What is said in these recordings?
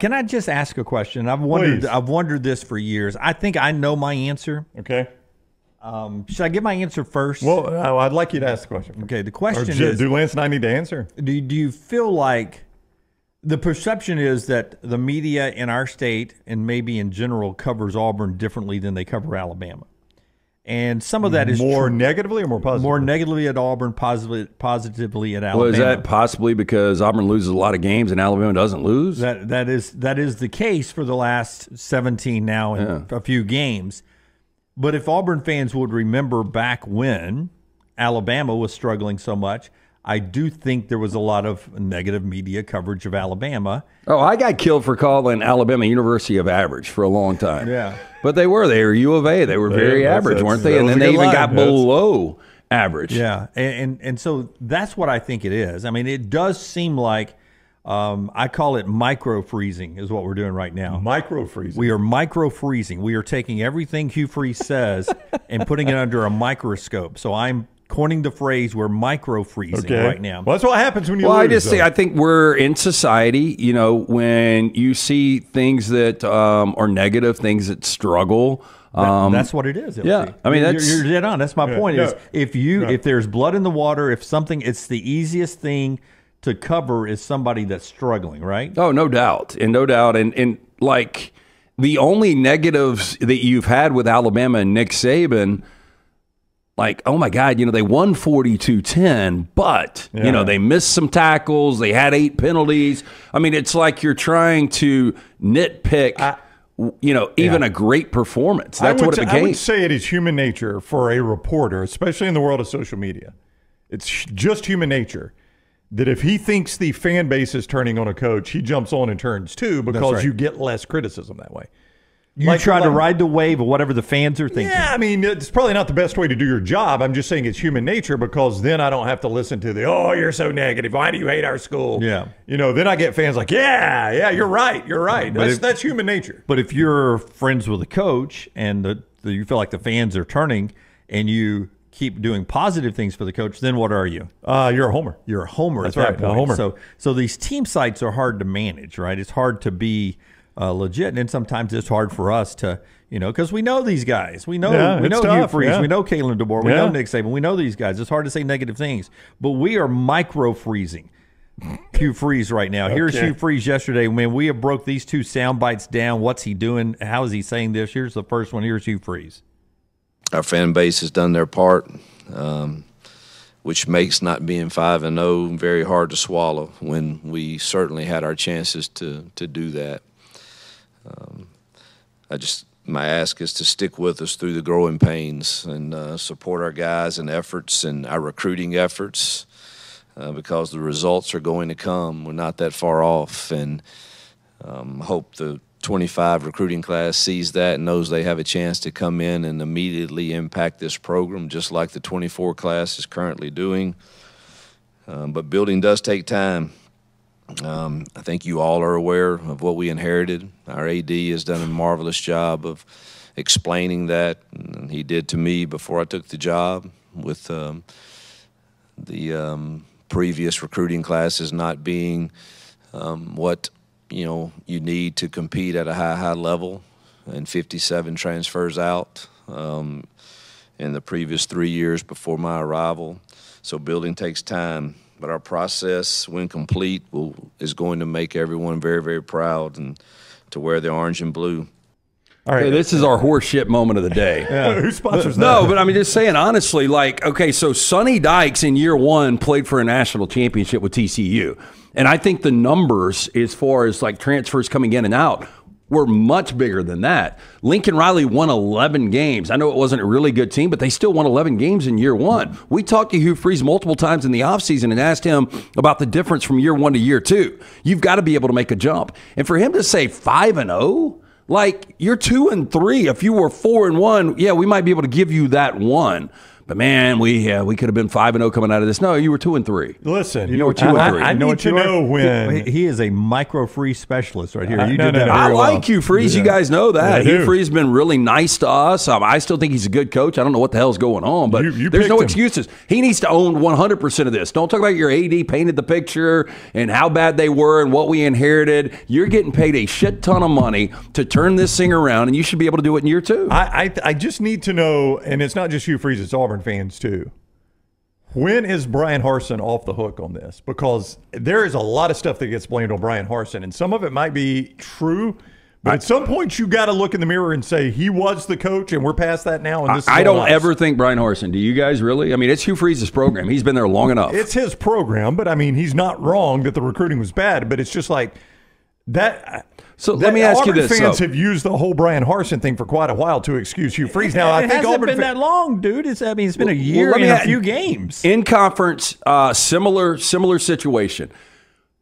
Can I just ask a question? I've wondered. Please. I've wondered this for years. I think I know my answer. Okay. Um, should I give my answer first? Well, uh, I'd like you to ask the question. okay. The question is: do Lance and I need to answer? do, do you feel like the perception is that the media in our state and maybe in general covers Auburn differently than they cover Alabama? And some of that is more true. negatively or more positively? more negatively at Auburn, positively positively at Alabama. Well, is that possibly because Auburn loses a lot of games and Alabama doesn't lose? That that is that is the case for the last 17 now and a few games. But if Auburn fans would remember back when Alabama was struggling so much, I do think there was a lot of negative media coverage of Alabama. oh, I got killed for calling Alabama University of Average for a long time. Yeah. But they were. They were U of A. They were very that's- average, weren't they? And then they even line. got That's- below average. Yeah, and, and and so that's what I think it is. I mean, it does seem like um, I call it micro freezing is what we're doing right now. Micro freezing. We are micro freezing. We are taking everything Hugh Freeze says and putting it under a microscope. So I'm coining the phrase we're micro freezing okay. right now. Well, that's what happens when you Well, lose. I just though. think I think we're in society. You know, when you see things that um, are negative, things that struggle. Um, that's what it is. LT. yeah, I mean, You're- you're, dead on. That's my Yeah, point. no, is if you no. if there's blood in the water, if something, it's the easiest thing to cover is somebody that's struggling, right? Oh, no doubt, and no doubt, and and like the only negatives that you've had with Alabama and Nick Saban, like oh my God, you know they won 42-10, but you know they missed some tackles, they had eight penalties. I mean, it's like you're trying to nitpick, you know, even a great performance. I That's would what it say- I would say it is human nature for a reporter, especially in the world of social media. It's just human nature that if he thinks the fan base is turning on a coach, he jumps on and turns too because right. you get less criticism that way. You Like- try to ride the wave of whatever the fans are thinking. Yeah, I mean, it's probably not the best way to do your job. I'm just saying it's human nature because then I don't have to listen to the, oh, you're so negative. Why do you hate our school? Yeah. You know, then I get fans like, yeah, yeah, you're right. You're right. That's, if- that's human nature. But if you're friends with a coach and the, the, you feel like the fans are turning and you keep doing positive things for the coach, then what are you? Uh, you're a homer. You're a homer That's at that right, a homer. So so these team sites are hard to manage, right? It's hard to be uh, legit, and then sometimes it's hard for us to, you know, because we know these guys. We know Yeah, we it's know Hugh tough, Freeze. yeah. We know Kalen DeBoer. We Yeah. know Nick Saban. We know these guys. It's hard to say negative things, but we are micro freezing. Hugh Freeze right now. Here's Hugh Freeze yesterday. When we have broke these two sound bites down, what's he doing? How is he saying this? Here's the first one. Here's Hugh Freeze. our fan base has done their part, um, which makes not being five and zero very hard to swallow. When we certainly had our chances to to do that. Um, I just my ask is to stick with us through the growing pains and uh, support our guys and efforts and our recruiting efforts. Uh, because the results are going to come, we're not that far off, and um, hope the 25 recruiting class sees that and knows they have a chance to come in and immediately impact this program, just like the 24 class is currently doing. Um, but building does take time. Um, I think you all are aware of what we inherited. Our AD has done a marvelous job of explaining that, and he did to me before I took the job with um, the um, previous recruiting classes not being um, what you know you need to compete at a high high level, and 57 transfers out um, in the previous three years before my arrival. So building takes time, but our process, when complete, will is going to make everyone very very proud and to wear the orange and blue. All right. Hey, this is our horseshit moment of the day. Who sponsors that? No, but I mean, just saying honestly, like, okay, so Sonny Dykes in year one played for a national championship with TCU. And I think the numbers, as far as like transfers coming in and out, were much bigger than that. Lincoln Riley won 11 games. I know it wasn't a really good team, but they still won 11 games in year one. We talked to Hugh Freeze multiple times in the offseason and asked him about the difference from year one to year two. You've got to be able to make a jump. And for him to say 5 and 0, like you're two and three. If you were four and one, yeah, we might be able to give you that one. But man, we uh, we could have been five and zero coming out of this. No, you were two and three. Listen, You know what you I, were. I, I You need what to you are? know when. He, he is a micro free specialist right here. Uh, You no, did no, that no. I very well. like Hugh Freeze. You guys know that. Hugh do. Freeze has been really nice to us. Um, I still think he's a good coach. I don't know what the hell's going on, but You- you there's no him. excuses. He needs to own 100% of this. Don't talk about your AD painted the picture and how bad they were and what we inherited. You're getting paid a shit ton of money to turn this thing around, and you should be able to do it in year two. I, I I just need to know, and it's not just Hugh Freeze, it's Auburn fans too. When is Bryan Harsin off the hook on this? Because there is a lot of stuff that gets blamed on Bryan Harsin, and some of it might be true. But at some point, you got to look in the mirror and say he was the coach, and we're past that now. And this is I don't us. ever think Bryan Harsin. Do you guys really? I mean, it's Hugh Freeze's program. He's been there long enough. It's his program, but I mean, he's not wrong that the recruiting was bad. But it's just like that. So that let me ask you Auburn this, Fans so- have used the whole Bryan Harsin thing for quite a while to excuse Hugh Freeze. Now I it think hasn't Auburn been fa- that long, dude. It's I mean, it's been a year let me and a a- few games. in conference, uh, similar similar situation.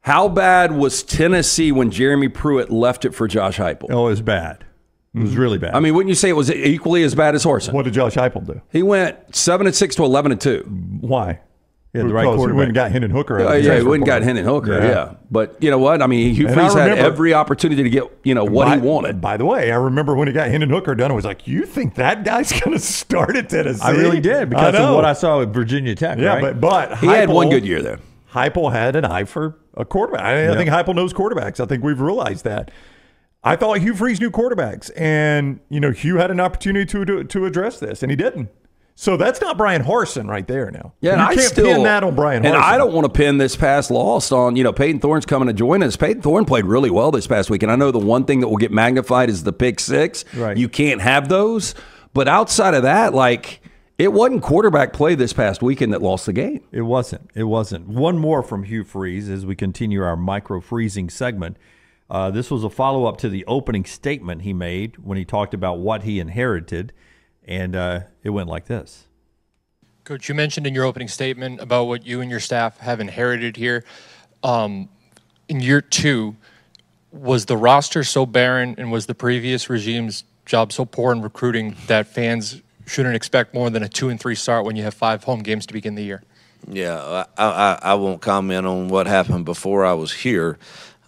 How bad was Tennessee when Jeremy Pruitt left it for Josh Heupel? Oh, it was bad. It was really bad. I mean, wouldn't you say it was equally as bad as Harsin? What did Josh Heupel do? He went seven and six to eleven and two. Why? He had the right Because he quarterback. went and got Hendon Hooker. Uh, yeah, he transfer wouldn't got. Hendon Hooker. Yeah. Yeah. but you know what? I mean, Hugh And I Freeze had every opportunity to get you know what by, he wanted. By the way, I remember when he got Hendon Hooker done, I was like, "You think that guy's going to start at Tennessee?" I really did because know. of what I saw at Virginia Tech. Yeah, right? but but he had one good year there. Heupel had an eye for a quarterback. I, I think Heupel knows quarterbacks. I think we've realized that. I thought Hugh Freeze knew quarterbacks, and you know Hugh had an opportunity to to, to address this, and he didn't. So that's not Bryan Harsin right there now. Yeah, and I can't still pin that on Bryan And I don't want to pin this past lost on you know Payton Thorne's coming to join us. Payton Thorne played really well this past week, and I know the one thing that will get magnified is the pick six. Right. You can't have those, but outside of that, like it wasn't quarterback play this past weekend that lost the game. It wasn't. It wasn't. One more from Hugh Freeze as we continue our micro freezing segment. Uh, this was a follow up to the opening statement he made when he talked about what he inherited, and uh, it went like this. Coach, you mentioned in your opening statement about what you and your staff have inherited here. Um, in year two, was the roster so barren and was the previous regime's job so poor in recruiting that fans shouldn't expect more than a two and three start when you have five home games to begin the year? Yeah, I, I, I won't comment on what happened before I was here.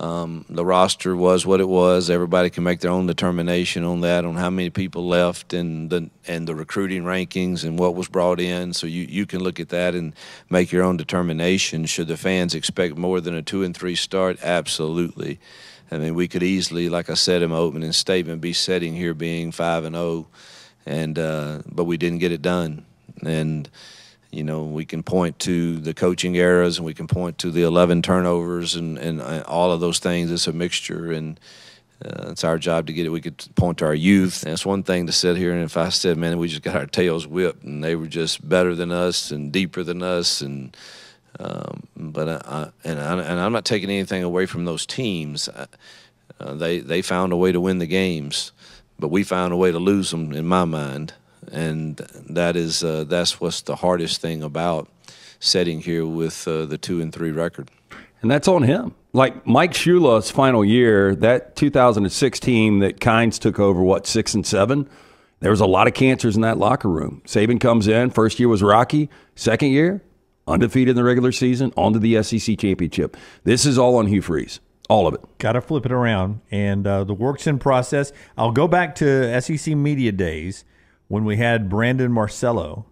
Um, the roster was what it was. Everybody can make their own determination on that, on how many people left, and the and the recruiting rankings and what was brought in. So you, you can look at that and make your own determination. Should the fans expect more than a two and three start? Absolutely. I mean, we could easily, like I said in my opening statement, be sitting here being five and zero, and uh, but we didn't get it done, and you know, we can point to the coaching errors and we can point to the 11 turnovers and, and, all of those things. It's a mixture, and uh, it's our job to get it. We could point to our youth. And it's one thing to sit here and if I said, man, we just got our tails whipped and they were just better than us and deeper than us. And, um, but I, and, I, and I'm not taking anything away from those teams. Uh, they, they found a way to win the games, but we found a way to lose them, in my mind and that is uh, that's what's the hardest thing about setting here with uh, the two and three record. And that's on him. Like Mike Shula's final year, that 2006 team that Kines took over, what, six and seven? There was a lot of cancers in that locker room. Saban comes in, first year was rocky, second year, undefeated in the regular season, on to the SEC championship. This is all on Hugh Freeze. All of it. Got to flip it around, and uh, the work's in process. I'll go back to SEC media days when we had Brandon Marcello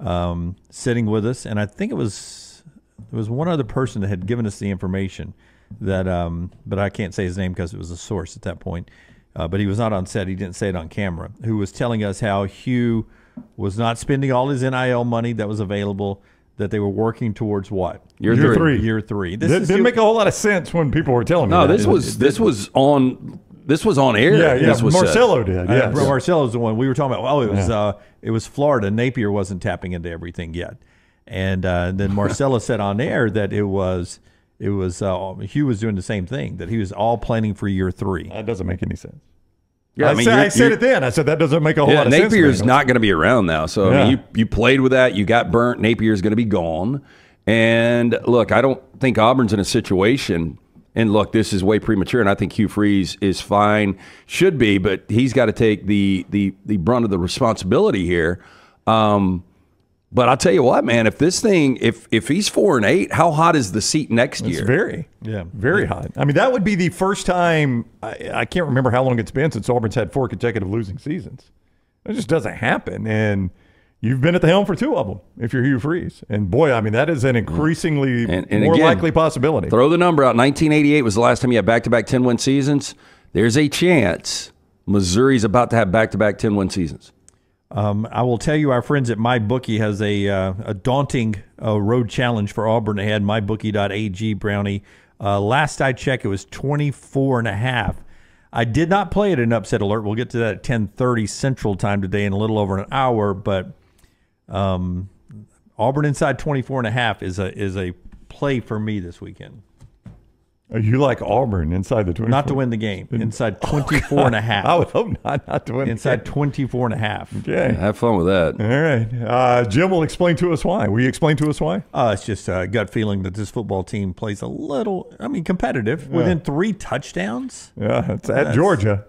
um, sitting with us, and I think it was there was one other person that had given us the information that, um, but I can't say his name because it was a source at that point. Uh, but he was not on set; he didn't say it on camera. Who was telling us how Hugh was not spending all his NIL money that was available. That they were working towards what Year Year three. three. Year three. This Did, is didn't Hugh- make a whole lot of sense when people were telling me. No, that. this was this was on this was on air. yeah, yeah. This was said. Marcello did. Uh, Yeah, Marcello's the one we were talking about. Oh, it was Yeah. uh, it was Florida. Napier wasn't tapping into everything yet, and uh, then Marcello said on air that it was it was uh, Hugh was doing the same thing. That he was all planning for year three. that doesn't make any sense. Yeah, I, I mean, said, I said it then. I said that doesn't make a whole Yeah, lot of sense. to Napier's not going to be around now. So I mean, you you played with that. You got burnt. Napier's going to be gone. And look, I don't think Auburn's in a situation. And look, this is way premature, and I think Hugh Freeze is fine, should be, but he's got to take the the the brunt of the responsibility here. Um, But I'll tell you what, man, if this thing, if if he's four and eight, how hot is the seat next It's year? very, Yeah. very hot. I mean, that would be the first time. I, I can't remember how long it's been since Auburn's had four consecutive losing seasons. It just doesn't happen. And you've been at the helm for two of them if you're Hugh Freeze. And boy, I mean, that is an increasingly And- and more again, likely possibility. Throw the number out. 1988 was the last time you had back to back 10 win seasons. There's a chance Missouri's about to have back to back 10 win seasons. Um, I will tell you, our friends at MyBookie has a uh, a daunting uh, road challenge for Auburn ahead. MyBookie.ag, Brownie. Uh, last I checked, it was 24 and a half. I did not play it in upset alert. We'll get to that at 10:30 Central Time today in a little over an hour. But um, Auburn inside 24 and a half is a is a play for me this weekend. Are you like Auburn inside the 24? Not to win the game. Inside 24 and a half. I would hope not, not to win. Inside 24 and a half. Okay. Have fun with that. All right. Uh, Jim will explain to us why. Will you explain to us why? Uh, it's just a gut feeling that this football team plays a little, I mean, competitive within three touchdowns. Yeah, it's at Georgia.